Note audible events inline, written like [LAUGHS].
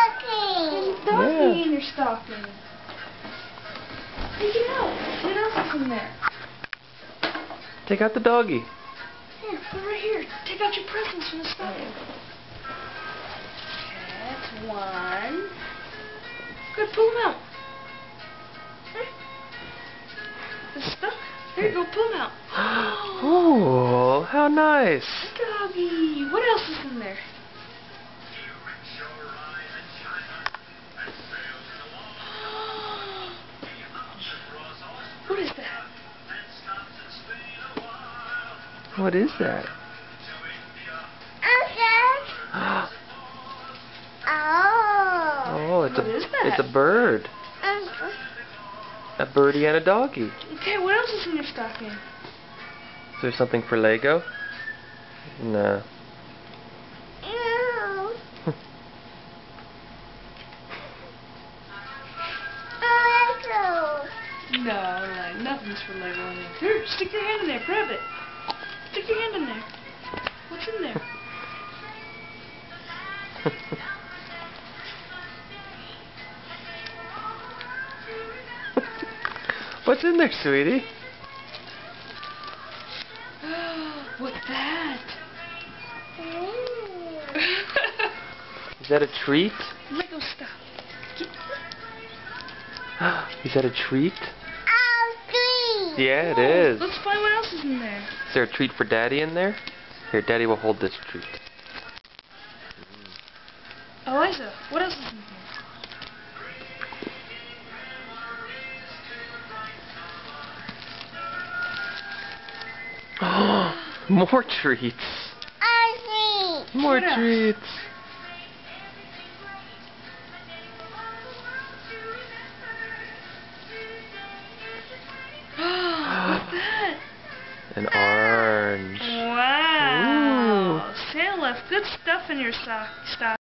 stocking. Doggy Yeah. in your stocking. Take it out. What else is in there? Take out the doggy. Here, put it right here. Take out your presents from the stocking. Okay, that's one. Good, pull them out. There. It's stuck. There you go, pull them out. [GASPS] Oh, how nice. Doggy. What else is in there? What is that? Okay. Oh. Oh, it's What a it's a bird. Um, A birdie and a doggy. Okay, what else is in your stocking? Is there something for Lego? No. ew. [LAUGHS] Oh, No, like nothing's for Lego in there. Here, stick your hand in there, grab it. Stick your hand in there. What's in there? [LAUGHS] What's in there, sweetie? Oh, what's that? Is that a treat? Lego stuff. [GASPS] Is that a treat? Green. Yeah, it is. Let's find what else is in there. Is there a treat for Daddy in there? Here, Daddy will hold this treat. Eliza, what else is in here? [GASPS] More treats. I see. More What else? treats. An ah. orange. Wow. Santa left good stuff in your sock stock.